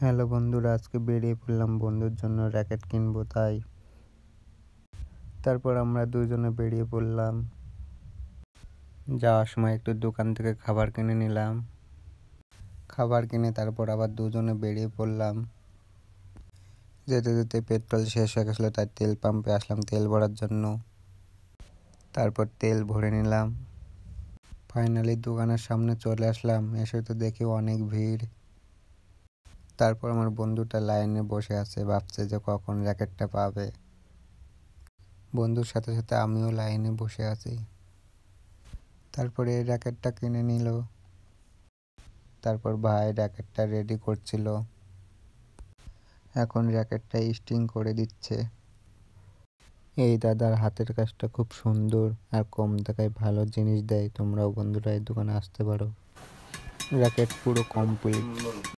Hello বন্ধুরা, আজকে বেরিয়ে পড়লাম বন্ধুর জন্য র্যাকেট কিনবো, তাই। তারপর আমরা দুজনে বেরিয়ে পড়লাম। যাওয়ার সময় একটু দোকান থেকে খাবার কিনে নিলাম। খাবার কিনে তারপর আবার দুজনে বেরিয়ে পড়লাম। যেতে যেতে পেট্রোল শেষ হয়ে গেছিল, তাই তেল পাম্পে আসলাম তেল ভরার জন্য। তারপর তেল ভরে নিলাম। ফাইনালি দোকানের সামনে চলে আসলাম, এসে তো দেখি অনেক ভিড়। তারপর আমার বন্ধুটা লাইনে বসে আছে, ভাবছে যে কখন র্যাকেটটা পাবে। বন্ধুর সাথে সাথে আমিও লাইনে বসে আছি। তারপরে র্যাকেটটা কিনে নিল। তারপর ভাই র্যাকেটটা রেডি করছিল। এখন র্যাকেটটা স্টিং করে দিচ্ছে। এই দাদার হাতের কাজটা খুব সুন্দর আর কম টাকায় ভালো জিনিস দেয়। তোমরাও বন্ধুরা এই দোকানে আসতে পারো। র্যাকেট পুরো কমপ্লিট